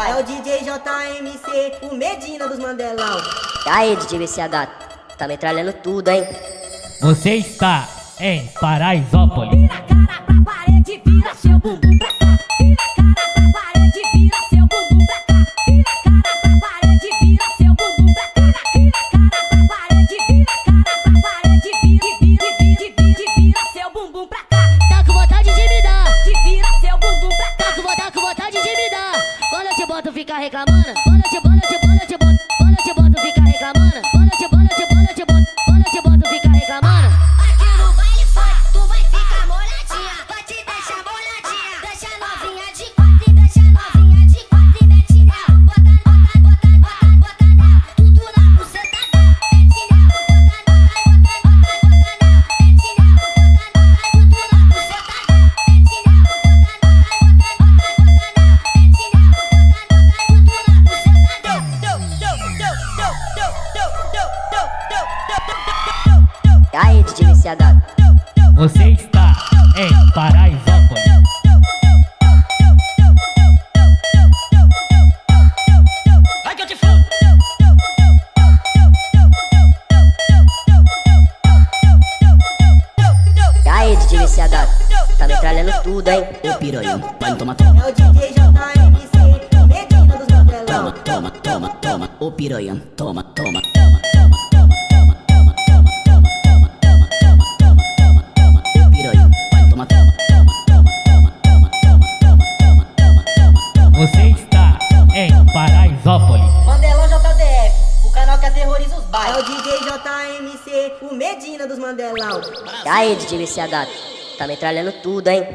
bairros. É o DJ JMC, o Medina dos Mandelão. Aí, DJ VCH, tá metralhando tudo, hein? Você está em Paraisópolis. Vira a cara pra parede, vira seu bumbum pra cá. reclamando. Banda de banda de banda de banda de bota, fica reclamando. Banda de banda de VCH. Você está em Paraisópolis. Vai que eu te fudo. Aí, DJ VCH, tá metralhando tudo, hein? Ô piranha, vai tomar toma, É o DJ JMC, o Medina dos Mandelão. toma, toma, toma, ô piranha, toma, toma, toma, toma, Você está em Paraisópolis. Mandelão JDF, o canal que aterroriza os bairros. É o DJ JMC, o Medina dos Mandelão. Aí, DJ VCH, tá metralhando tudo, hein?